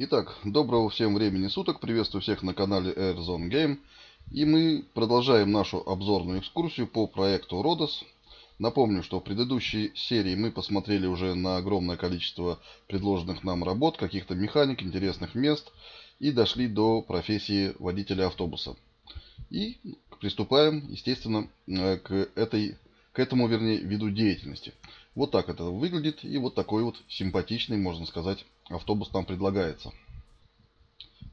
Итак, доброго всем времени суток, приветствую всех на канале Airzone Game. И мы продолжаем нашу обзорную экскурсию по проекту Rhodos. Напомню, что в предыдущей серии мы посмотрели уже на огромное количество предложенных нам работ, каких-то механик, интересных мест и дошли до профессии водителя автобуса. И приступаем, естественно, э, к, этой, к этому, вернее, виду деятельности. Вот так это выглядит и вот такой вот симпатичный, можно сказать, автобус нам предлагается.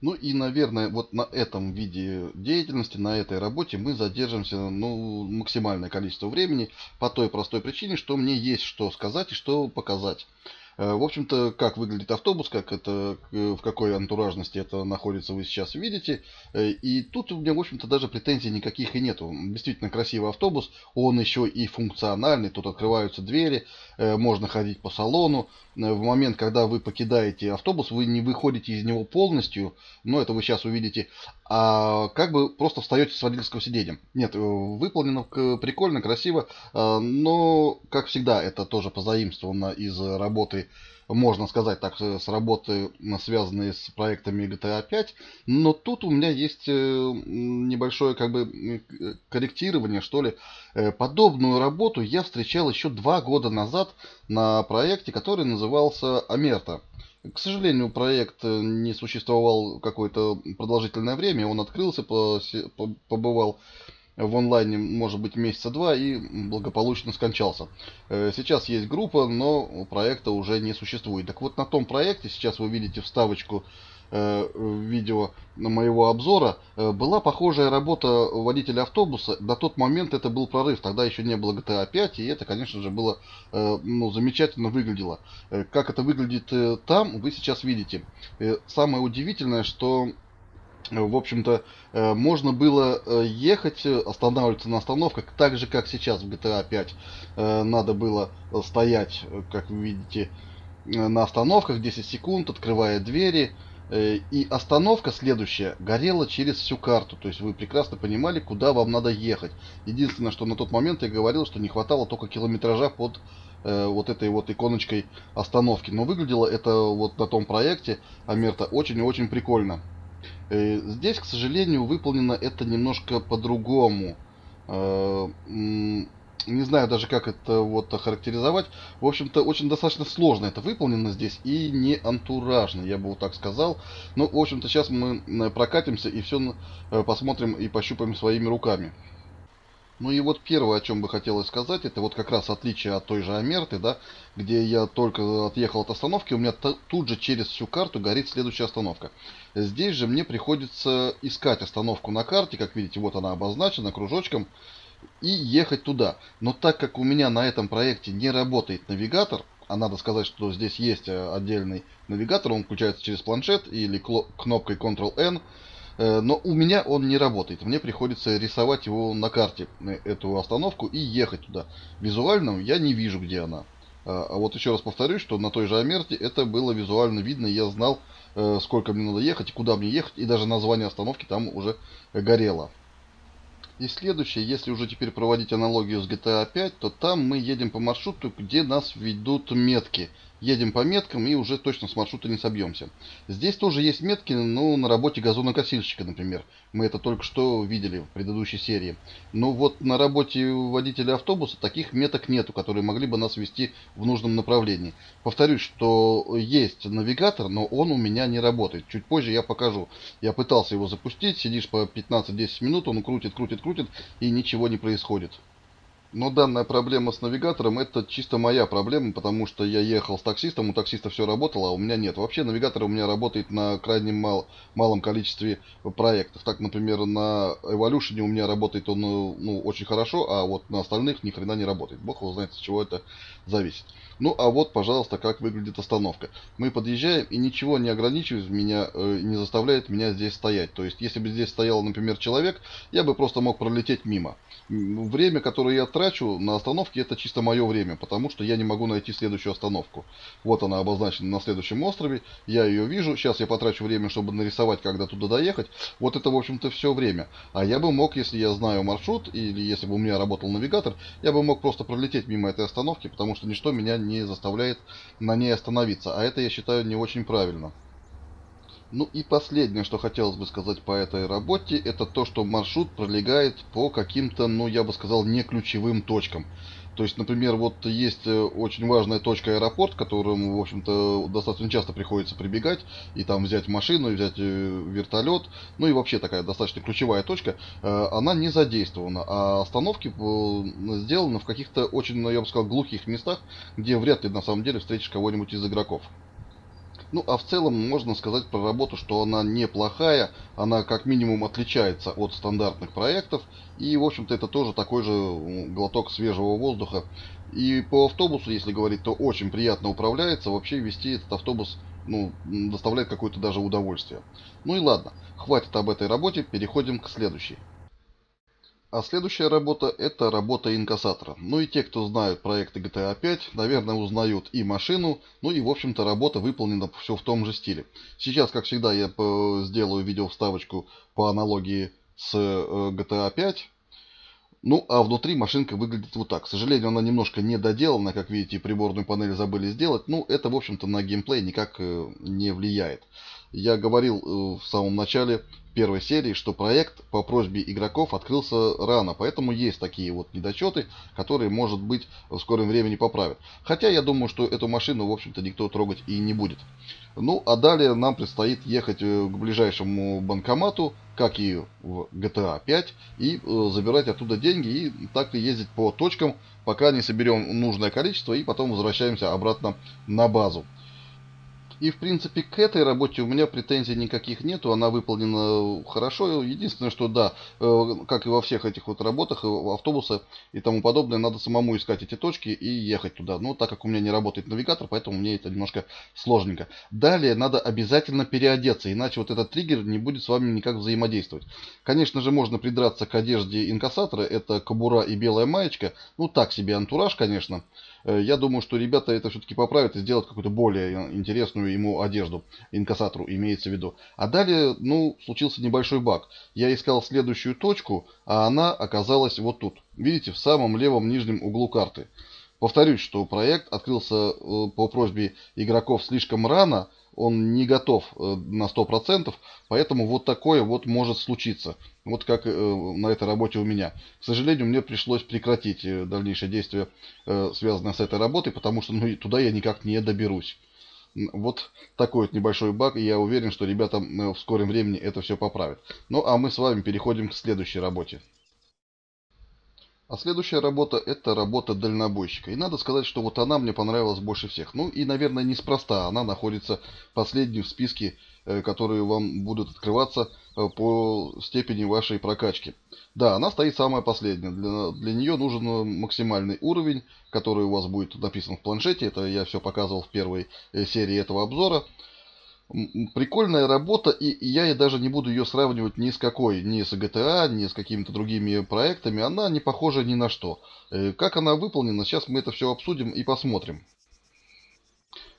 Ну и, наверное, вот на этом виде деятельности, на этой работе мы задержимся ну, максимальное количество времени по той простой причине, что мне есть что сказать и что показать. Э, в общем-то, как выглядит автобус, как это, в какой антуражности это находится, вы сейчас видите. Э, и тут у меня, в общем-то, даже претензий никаких и нету. Действительно красивый автобус, он еще и функциональный, тут открываются двери, э, можно ходить по салону. В момент, когда вы покидаете автобус, вы не выходите из него полностью, но это вы сейчас увидите, а как бы просто встаете с водительского сиденья. Нет, выполнено прикольно, красиво, но, как всегда, это тоже позаимствовано из работы можно сказать так, э, с работы, связанные с проектами GTA 5. Но тут у меня есть э, небольшое как бы корректирование, что ли. Э, подобную работу я встречал еще два года назад на проекте, который назывался Амерта. К сожалению, проект не существовал какое-то продолжительное время, он открылся, побывал в онлайне, может быть, месяца два и благополучно скончался. Э, сейчас есть группа, но проекта уже не существует. Так вот, на том проекте, сейчас вы видите вставочку э, видео моего обзора, э, была похожая работа водителя автобуса. На тот момент это был прорыв, тогда еще не было GTA 5, и это, конечно же, было ну, замечательно выглядело. Как это выглядит там, вы сейчас видите. Самое удивительное, что в общем-то, э, можно было э, ехать, останавливаться на остановках, так же, как сейчас в GTA 5. Э, надо было стоять, как вы видите, на остановках 10 секунд, открывая двери. И остановка следующая горела через всю карту. То есть вы прекрасно понимали, куда вам надо ехать. Единственное, что на тот момент я говорил, что не хватало только километража под вот этой вот иконочкой остановки. Но выглядело это вот на том проекте Амерта очень и очень прикольно. Э, здесь, к сожалению, выполнено это немножко по-другому. Э, не знаю даже, как это вот охарактеризовать. В общем-то, очень достаточно сложно это выполнено здесь и не антуражно, я бы вот так сказал. Но, в общем-то, сейчас мы э, прокатимся и все посмотрим и пощупаем своими руками. Ну и вот первое, о чем бы хотелось сказать, это вот как раз отличие от той же Амерты, да, где я только отъехал от остановки, у меня тут же через всю карту горит следующая остановка. Здесь же мне приходится искать остановку на карте, как видите, вот она обозначена кружочком, и ехать туда. Но так как у меня на этом проекте не работает навигатор, а надо сказать, что здесь есть э, отдельный навигатор, он включается через планшет или кнопкой Ctrl-N, но у меня он не работает. Мне приходится рисовать его на карте, э, эту остановку, и ехать туда. Визуально я не вижу, где она. А, а вот еще раз повторюсь, что на той же Амерте это было визуально видно. Я знал, э, сколько мне надо ехать, куда мне ехать. И даже название остановки там уже горело. И следующее, если уже теперь проводить аналогию с GTA 5, то там мы едем по маршруту, где нас ведут метки едем по меткам и уже точно с маршрута не собьемся. Здесь тоже есть метки, ну, на работе газонокосильщика, например. Мы это только что видели в предыдущей серии. Но вот на работе водителя автобуса таких меток нету, которые могли бы нас вести в нужном направлении. Повторюсь, что есть навигатор, но он у меня не работает. Чуть позже я покажу. Я пытался его запустить, сидишь по 15-10 минут, он крутит, крутит, крутит, и ничего не происходит. Но данная проблема с навигатором это чисто моя проблема, потому что я ехал с таксистом, у таксиста все работало, а у меня нет. Вообще навигатор у меня работает на крайне мал, малом количестве проектов. Так, например, на Evolution у меня работает он ну, очень хорошо, а вот на остальных ни хрена не работает. Бог его знает, с чего это зависит. Ну, а вот, пожалуйста, как выглядит остановка. Мы подъезжаем, и ничего не ограничивает меня, э, не заставляет меня здесь стоять. То есть, если бы здесь стоял, например, человек, я бы просто мог пролететь мимо. Время, которое я трачу на остановке, это чисто мое время, потому что я не могу найти следующую остановку. Вот она обозначена на следующем острове, я ее вижу. Сейчас я потрачу время, чтобы нарисовать, когда туда доехать. Вот это, в общем-то, все время. А я бы мог, если я знаю маршрут, или если бы у меня работал навигатор, я бы мог просто пролететь мимо этой остановки, потому что ничто меня не заставляет на ней остановиться. А это, я считаю, не очень правильно. Ну и последнее, что хотелось бы сказать по этой работе, это то, что маршрут пролегает по каким-то, ну я бы сказал, не ключевым точкам. То есть, например, вот есть э, очень важная точка аэропорт, к которому, в общем-то, достаточно часто приходится прибегать, и там взять машину, и взять э, вертолет, ну и вообще такая достаточно ключевая точка, э, она не задействована, а остановки сделаны в каких-то очень, ну, я бы сказал, глухих местах, где вряд ли на самом деле встретишь кого-нибудь из игроков. Ну, а в целом можно сказать про работу, что она неплохая, она как минимум отличается от стандартных проектов, и, в общем-то, это тоже такой же глоток свежего воздуха. И по автобусу, если говорить, то очень приятно управляется, вообще вести этот автобус ну, доставляет какое-то даже удовольствие. Ну и ладно, хватит об этой работе, переходим к следующей. А следующая работа это работа инкассатора. Ну и те, кто знают проекты GTA 5, наверное, узнают и машину, ну и в общем-то работа выполнена все в том же стиле. Сейчас, как всегда, я сделаю видео вставочку по аналогии с э, GTA 5. Ну, а внутри машинка выглядит вот так. К сожалению, она немножко не доделана, как видите, приборную панель забыли сделать. Ну, это, в общем-то, на геймплей никак э, не влияет. Я говорил э, в самом начале первой серии, что проект по просьбе игроков открылся рано, поэтому есть такие вот недочеты, которые, может быть, в скором времени поправят. Хотя я думаю, что эту машину, в общем-то, никто трогать и не будет. Ну, а далее нам предстоит ехать э, к ближайшему банкомату, как и в GTA 5, и э, забирать оттуда деньги и так и ездить по точкам, пока не соберем нужное количество и потом возвращаемся обратно на базу. И, в принципе, к этой работе у меня претензий никаких нету, она выполнена хорошо. Единственное, что да, э, как и во всех этих вот работах, э, автобусы и тому подобное, надо самому искать эти точки и ехать туда. Но так как у меня не работает навигатор, поэтому мне это немножко сложненько. Далее надо обязательно переодеться, иначе вот этот триггер не будет с вами никак взаимодействовать. Конечно же, можно придраться к одежде инкассатора, это кобура и белая маечка. Ну, так себе антураж, конечно. Э, я думаю, что ребята это все-таки поправят и сделают какую-то более интересную ему одежду, инкассатору имеется в виду. А далее, ну, случился небольшой баг. Я искал следующую точку, а она оказалась вот тут. Видите, в самом левом нижнем углу карты. Повторюсь, что проект открылся э, по просьбе игроков слишком рано, он не готов э, на 100%, поэтому вот такое вот может случиться. Вот как э, на этой работе у меня. К сожалению, мне пришлось прекратить э, дальнейшее действие, связанное с этой работой, потому что ну, туда я никак не доберусь. Вот такой вот небольшой баг, и я уверен, что ребята в скором времени это все поправят. Ну а мы с вами переходим к следующей работе. А следующая работа это работа дальнобойщика. И надо сказать, что вот она мне понравилась больше всех. Ну и, наверное, неспроста. Она находится последней в списке, э, которые вам будут открываться э, по степени вашей прокачки. Да, она стоит самая последняя. Для, для нее нужен максимальный уровень, который у вас будет написан в планшете. Это я все показывал в первой э, серии этого обзора прикольная работа, и я даже не буду ее сравнивать ни с какой, ни с GTA, ни с какими-то другими проектами. Она не похожа ни на что. Э, как она выполнена, сейчас мы это все обсудим и посмотрим.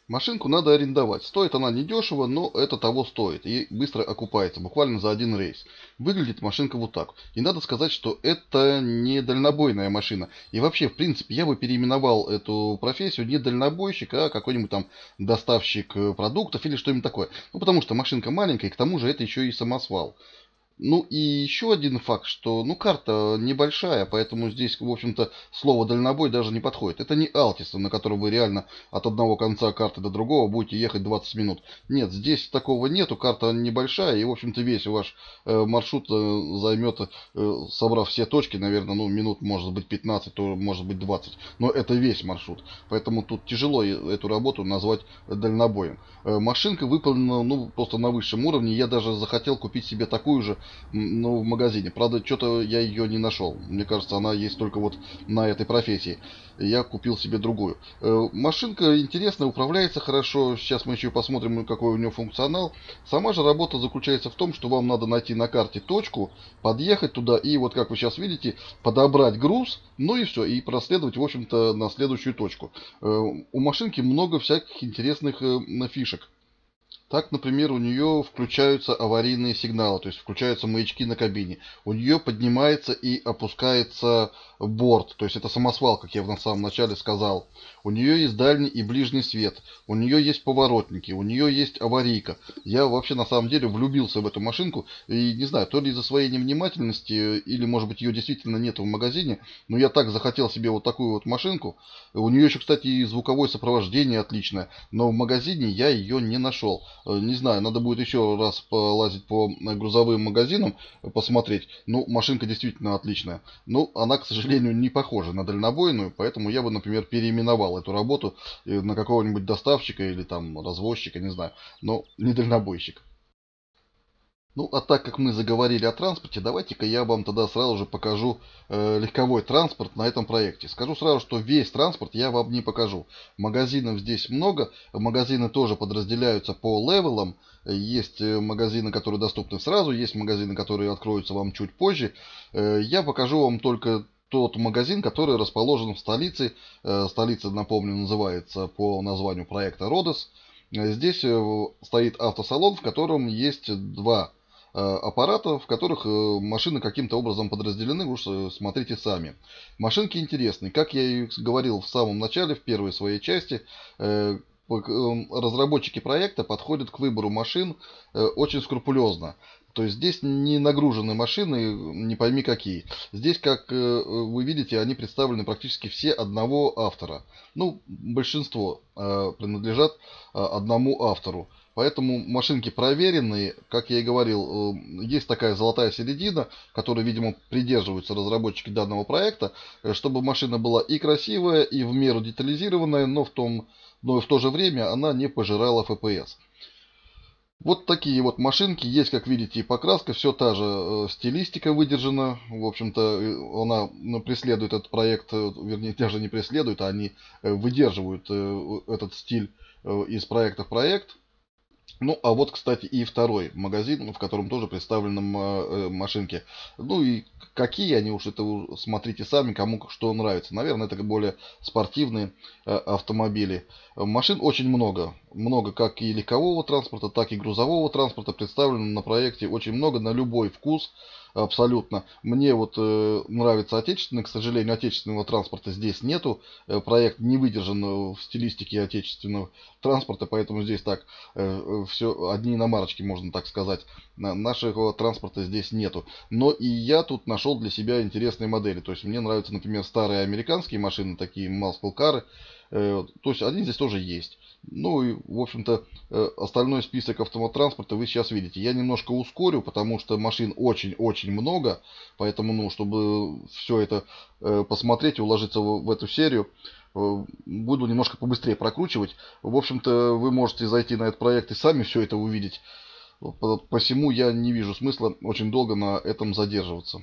Машинку надо арендовать. Стоит она недешево, но это того стоит. И быстро окупается, буквально за один рейс. Выглядит машинка вот так. И надо сказать, что это не дальнобойная машина. И вообще, в принципе, я бы переименовал эту профессию не дальнобойщик, а какой-нибудь там доставщик продуктов или что-нибудь такое. Ну, потому что машинка маленькая, и к тому же это еще и самосвал. Ну и еще один факт, что ну карта небольшая, поэтому здесь, в общем-то, слово дальнобой даже не подходит. Это не Алтис, на котором вы реально от одного конца карты до другого будете ехать 20 минут. Нет, здесь такого нету, карта небольшая, и, в общем-то, весь ваш э, маршрут э, займет, э, собрав все точки, наверное, ну минут, может быть, 15, то может быть 20. Но это весь маршрут. Поэтому тут тяжело эту работу назвать дальнобоем. Э, машинка выполнена, ну, просто на высшем уровне. Я даже захотел купить себе такую же ну, в магазине. Правда, что-то я ее не нашел. Мне кажется, она есть только вот на этой профессии. Я купил себе другую. Э, машинка интересная, управляется хорошо. Сейчас мы еще посмотрим, какой у нее функционал. Сама же работа заключается в том, что вам надо найти на карте точку, подъехать туда и вот как вы сейчас видите, подобрать груз, ну и все, и проследовать, в общем-то, на следующую точку. Э, у машинки много всяких интересных э, фишек. Так, например, у нее включаются аварийные сигналы, то есть включаются маячки на кабине. У нее поднимается и опускается борт, то есть это самосвал, как я на самом начале сказал. У нее есть дальний и ближний свет, у нее есть поворотники, у нее есть аварийка. Я вообще на самом деле влюбился в эту машинку, и не знаю, то ли из-за своей невнимательности, или может быть ее действительно нет в магазине, но я так захотел себе вот такую вот машинку. У нее еще, кстати, и звуковое сопровождение отличное, но в магазине я ее не нашел. Э, не знаю, надо будет еще раз полазить по грузовым магазинам, посмотреть. Ну, машинка действительно отличная. Ну, она, к сожалению, не похожа на дальнобойную, поэтому я бы, например, переименовал эту работу э, на какого-нибудь доставщика или там развозчика, не знаю, но не дальнобойщик. Ну, а так как мы заговорили о транспорте, давайте-ка я вам тогда сразу же покажу э, легковой транспорт на этом проекте. Скажу сразу, что весь транспорт я вам не покажу. Магазинов здесь много, магазины тоже подразделяются по левелам. Есть э, магазины, которые доступны сразу, есть магазины, которые откроются вам чуть позже. Э, я покажу вам только тот магазин, который расположен в столице. Э, столица, напомню, называется по названию проекта Родос. Здесь стоит автосалон, в котором есть два Э, аппаратов, в которых э, машины каким-то образом подразделены, уж э, смотрите сами. Машинки интересные. Как я и говорил в самом начале, в первой своей части, разработчики проекта подходят к выбору машин очень скрупулезно. То есть здесь не нагружены машины, не пойми какие. Здесь, как вы видите, они представлены практически все одного автора. Ну, большинство принадлежат одному автору. Поэтому машинки проверенные, как я и говорил, э, есть такая золотая середина, которой, видимо, придерживаются разработчики данного проекта, э, чтобы машина была и красивая, и в меру детализированная, но в, том, но в то же время она не пожирала FPS. Вот такие вот машинки. Есть, как видите, и покраска. Все та же э, стилистика выдержана. В общем-то, она ну, преследует этот проект, вернее, даже не преследует, а они выдерживают этот стиль из проекта в проект. Ну, а вот, кстати, и второй магазин, в котором тоже представлены э, машинки. Ну и какие они уж, это смотрите сами, кому что нравится. Наверное, это более спортивные э, автомобили. Машин очень много. Много как и легкового транспорта, так и грузового транспорта представлено на проекте. Очень много на любой вкус абсолютно. Мне вот э, нравится отечественный, к сожалению, отечественного транспорта здесь нету. Э, проект не выдержан э, в стилистике отечественного транспорта, поэтому здесь так э, все одни иномарочки, можно так сказать. Нашего транспорта здесь нету. Но и я тут нашел для себя интересные модели. То есть мне нравятся, например, старые американские машины, такие muscle кары. Э, то есть они здесь тоже есть. Ну и, в общем-то, э, остальной список автомотранспорта вы сейчас видите. Я немножко ускорю, потому что машин очень-очень много. Поэтому, ну, чтобы все это э, посмотреть и уложиться в эту серию, буду немножко побыстрее прокручивать. В общем-то, вы можете зайти на этот проект и сами все это увидеть. Посему я не вижу смысла очень долго на этом задерживаться.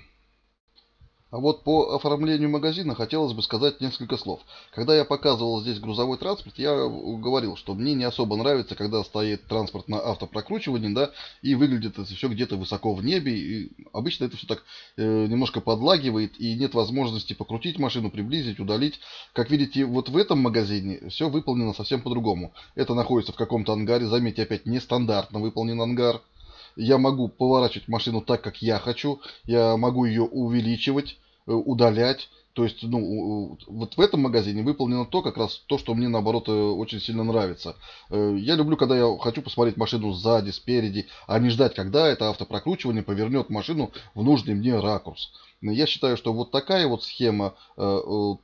А вот по оформлению магазина хотелось бы сказать несколько слов. Когда я показывал здесь грузовой транспорт, я говорил, что мне не особо нравится, когда стоит транспорт на автопрокручивании, да, и выглядит это все где-то высоко в небе. И обычно это все так э, немножко подлагивает, и нет возможности покрутить машину, приблизить, удалить. Как видите, вот в этом магазине все выполнено совсем по-другому. Это находится в каком-то ангаре, заметьте, опять нестандартно выполнен ангар. Я могу поворачивать машину так, как я хочу. Я могу ее увеличивать удалять. То есть, ну, вот в этом магазине выполнено то, как раз то, что мне, наоборот, э, очень сильно нравится. Э, я люблю, когда я хочу посмотреть машину сзади, спереди, а не ждать, когда это автопрокручивание повернет машину в нужный мне ракурс. Я считаю, что вот такая вот схема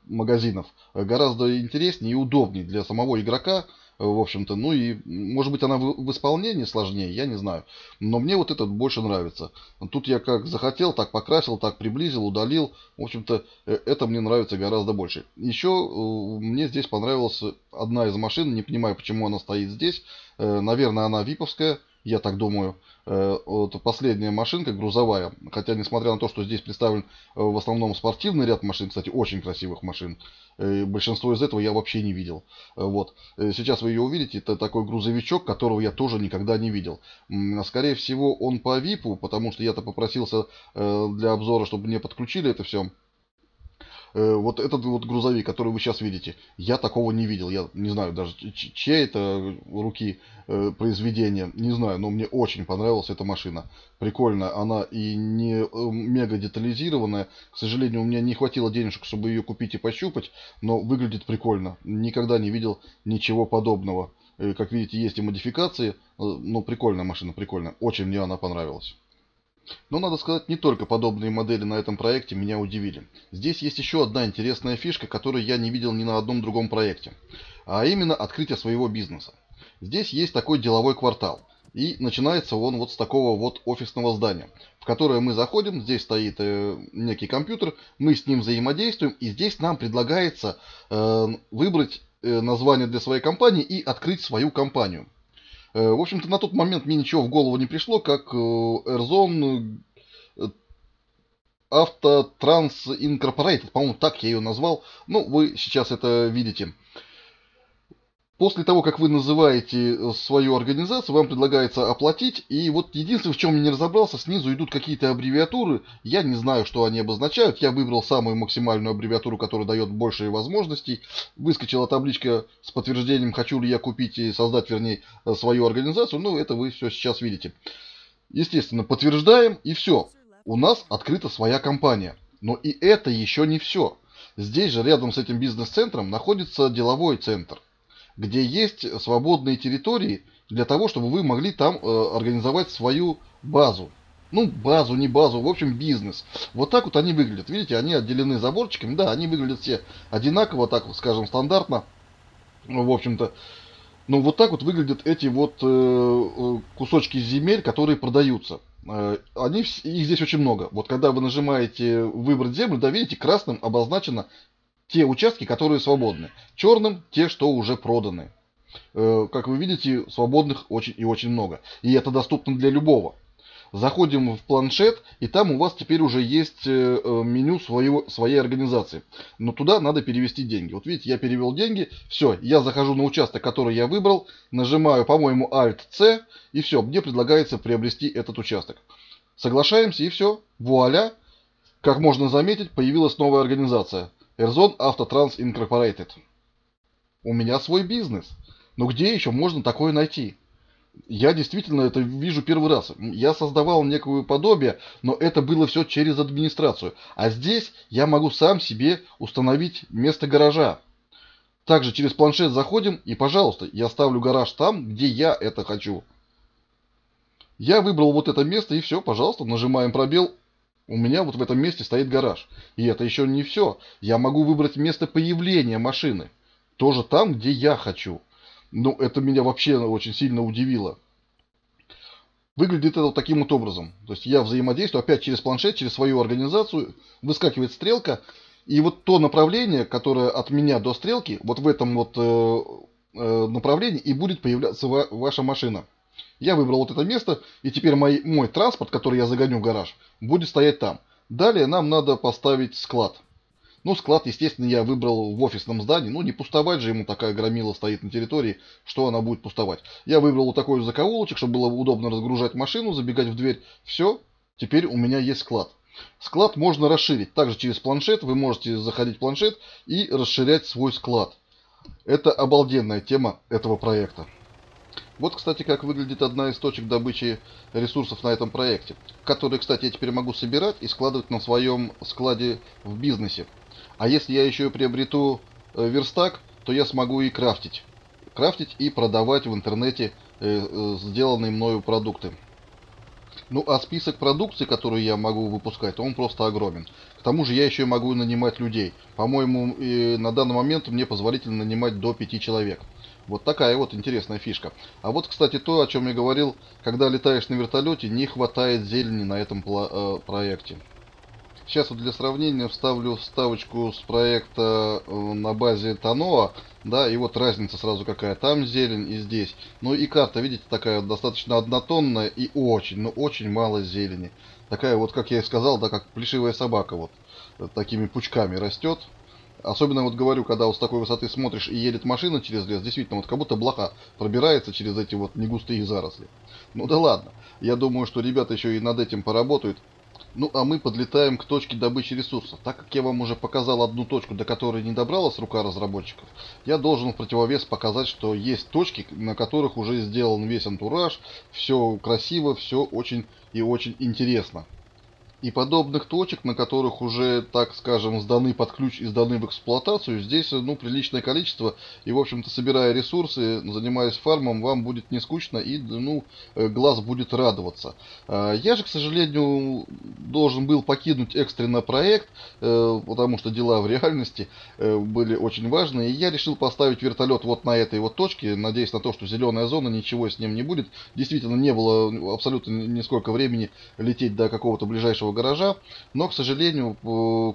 магазинов гораздо интереснее и удобнее для самого игрока, в общем-то. Ну и, может быть, она в, в исполнении сложнее, я не знаю. Но мне вот этот больше нравится. Тут я как захотел, так покрасил, так приблизил, удалил. В общем-то, э, это мне нравится гораздо больше. Еще э, мне здесь понравилась одна из машин, не понимаю, почему она стоит здесь. Э, наверное, она виповская я так думаю, вот последняя машинка грузовая, хотя несмотря на то, что здесь представлен в основном спортивный ряд машин, кстати, очень красивых машин, Э, большинство из этого я вообще не видел. Э, вот. Э, сейчас вы ее увидите. Это такой грузовичок, которого я тоже никогда не видел. Скорее всего, он по ВИПу, потому что я-то попросился для обзора, чтобы мне подключили это все. Э, вот этот вот грузовик, который вы сейчас видите, я такого не видел. Я не знаю даже, чьей это руки э, произведения, не знаю, но мне очень понравилась эта машина. Прикольная, она и не э, мега детализированная. К сожалению, у меня не хватило денежек, чтобы ее купить и пощупать, но выглядит прикольно. Никогда не видел ничего подобного. Как видите, есть и модификации, но прикольная машина, прикольная. Очень мне она понравилась. Но надо сказать, не только подобные модели на этом проекте меня удивили. Здесь есть еще одна интересная фишка, которую я не видел ни на одном другом проекте. А именно открытие своего бизнеса. Здесь есть такой деловой квартал. И начинается он вот с такого вот офисного здания, в которое мы заходим, здесь стоит э, некий компьютер, мы с ним взаимодействуем, и здесь нам предлагается э, выбрать э, название для своей компании и открыть свою компанию. Э, в общем-то, на тот момент мне ничего в голову не пришло, как Airzone э, Автотранс Incorporated, по-моему, так я ее назвал. Ну, вы сейчас это видите. После того, как вы называете э, свою организацию, вам предлагается оплатить. И вот единственное, в чем я не разобрался, снизу идут какие-то аббревиатуры. Я не знаю, что они обозначают. Я выбрал самую максимальную аббревиатуру, которая дает больше возможностей. Выскочила табличка с подтверждением, хочу ли я купить и создать, вернее, э, свою организацию. Ну, это вы все сейчас видите. Естественно, подтверждаем и все. У нас открыта своя компания. Но и это еще не все. Здесь же рядом с этим бизнес-центром находится деловой центр где есть свободные территории для того, чтобы вы могли там э, организовать свою базу. Ну, базу, не базу, в общем, бизнес. Вот так вот они выглядят. Видите, они отделены заборчиками. Да, они выглядят все одинаково, так скажем, стандартно. Ну, в общем-то. Но вот так вот выглядят эти вот э, э кусочки земель, которые продаются. Э, они, их здесь очень много. Вот когда вы нажимаете выбрать землю, да, видите, красным обозначено те участки, которые свободны. Черным те, что уже проданы. Э, как вы видите, свободных очень и очень много. И это доступно для любого. Заходим в планшет, и там у вас теперь уже есть э, э, меню своего, своей организации. Но туда надо перевести деньги. Вот видите, я перевел деньги. Все, я захожу на участок, который я выбрал. Нажимаю, по-моему, Alt-C. И все, мне предлагается приобрести этот участок. Соглашаемся, и все. Вуаля! Как можно заметить, появилась новая организация. Эрзон Автотранс Incorporated. У меня свой бизнес. Но где еще можно такое найти? Я действительно это вижу первый раз. Я создавал некое подобие, но это было все через администрацию. А здесь я могу сам себе установить место гаража. Также через планшет заходим и, пожалуйста, я ставлю гараж там, где я это хочу. Я выбрал вот это место и все, пожалуйста, нажимаем пробел, у меня вот в этом месте стоит гараж. И это еще не все. Я могу выбрать место появления машины. Тоже там, где я хочу. Ну, это меня вообще очень сильно удивило. Выглядит это вот таким вот образом. То есть я взаимодействую опять через планшет, через свою организацию. Выскакивает стрелка. И вот то направление, которое от меня до стрелки, вот в этом вот э, э, направлении и будет появляться ва ваша машина. Я выбрал вот это место, и теперь мой, мой транспорт, который я загоню в гараж, будет стоять там. Далее нам надо поставить склад. Ну, склад, естественно, я выбрал в офисном здании. Ну, не пустовать же ему такая громила стоит на территории, что она будет пустовать. Я выбрал вот такой закоулочек, чтобы было удобно разгружать машину, забегать в дверь. Все, теперь у меня есть склад. Склад можно расширить. Также через планшет вы можете заходить в планшет и расширять свой склад. Это обалденная тема этого проекта. Вот, кстати, как выглядит одна из точек добычи ресурсов на этом проекте, которые, кстати, я теперь могу собирать и складывать на своем складе в бизнесе. А если я еще приобрету э, верстак, то я смогу и крафтить. Крафтить и продавать в интернете э, э, сделанные мною продукты. Ну а список продукции, которую я могу выпускать, он просто огромен. К тому же я еще и могу нанимать людей. По-моему, на данный момент мне позволительно нанимать до 5 человек. Вот такая вот интересная фишка. А вот, кстати, то, о чем я говорил, когда летаешь на вертолете, не хватает зелени на этом э, проекте. Сейчас вот для сравнения вставлю вставочку с проекта э, на базе Таноа, да, и вот разница сразу какая, там зелень и здесь. Ну и карта, видите, такая достаточно однотонная и очень, но очень мало зелени. Такая вот, как я и сказал, да, как плешивая собака вот, э, такими пучками растет. Особенно вот говорю, когда вот с такой высоты смотришь и едет машина через лес, действительно, вот как будто блоха пробирается через эти вот негустые заросли. Ну да ладно. Я думаю, что ребята еще и над этим поработают. Ну, а мы подлетаем к точке добычи ресурсов. Так как я вам уже показал одну точку, до которой не добралась рука разработчиков, я должен в противовес показать, что есть точки, на которых уже сделан весь антураж, все красиво, все очень и очень интересно. И подобных точек, на которых уже, так скажем, сданы под ключ и сданы в эксплуатацию, здесь, ну, приличное количество. И, в общем-то, собирая ресурсы, занимаясь фармом, вам будет не скучно и, ну, э, глаз будет радоваться. А, я же, к сожалению, должен был покинуть экстренно проект, э, потому что дела в реальности э, были очень важные. И я решил поставить вертолет вот на этой вот точке, надеясь на то, что зеленая зона, ничего с ним не будет. Действительно, не было абсолютно нисколько времени лететь до какого-то ближайшего нашего гаража. Но, к сожалению,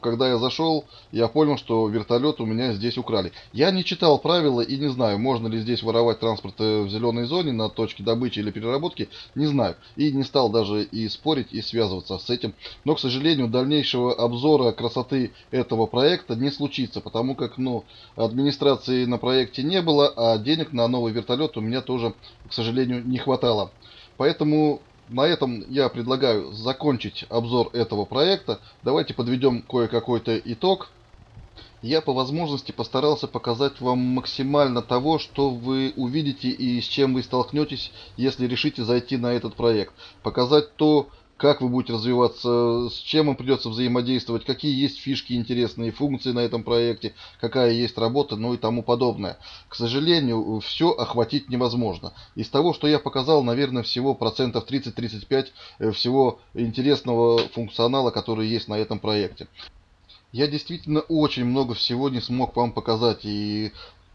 когда я зашел, я понял, что вертолет у меня здесь украли. Я не читал правила и не знаю, можно ли здесь воровать транспорт э, в зеленой зоне на точке добычи или переработки. Не знаю. И не стал даже и спорить, и связываться с этим. Но, к сожалению, дальнейшего обзора красоты этого проекта не случится, потому как, ну, администрации на проекте не было, а денег на новый вертолет у меня тоже, к сожалению, не хватало. Поэтому на этом я предлагаю закончить обзор этого проекта. Давайте подведем кое-какой-то итог. Я по возможности постарался показать вам максимально того, что вы увидите и с чем вы столкнетесь, если решите зайти на этот проект. Показать то, как вы будете развиваться, с чем вам придется взаимодействовать, какие есть фишки интересные, функции на этом проекте, какая есть работа, ну и тому подобное. К сожалению, все охватить невозможно. Из того, что я показал, наверное, всего процентов 30-35 э, всего интересного функционала, который есть на этом проекте. Я действительно очень много всего не смог вам показать, и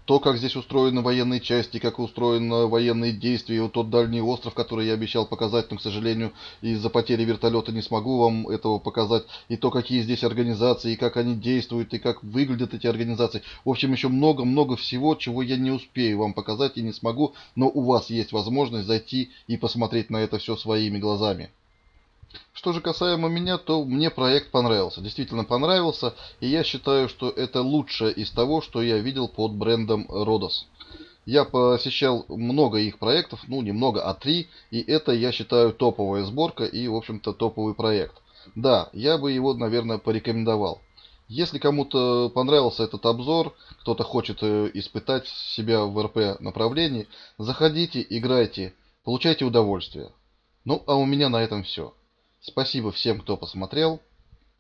то, как здесь устроены военные части, как устроены военные действия, вот тот дальний остров, который я обещал показать, но, к сожалению, из-за потери вертолета не смогу вам этого показать, и то, какие здесь организации, и как они действуют, и как выглядят эти организации. В общем, еще много-много всего, чего я не успею вам показать и не смогу, но у вас есть возможность зайти и посмотреть на это все своими глазами. Что же касаемо меня, то мне проект понравился. Действительно понравился. И я считаю, что это лучшее из того, что я видел под брендом Rodos. Я посещал много их проектов, ну немного, а три. И это, я считаю, топовая сборка и, в общем-то, топовый проект. Да, я бы его, наверное, порекомендовал. Если кому-то понравился этот обзор, кто-то хочет э, испытать себя в РП направлении, заходите, играйте, получайте удовольствие. Ну, а у меня на этом все. Спасибо всем, кто посмотрел.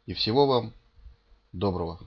И всего вам доброго.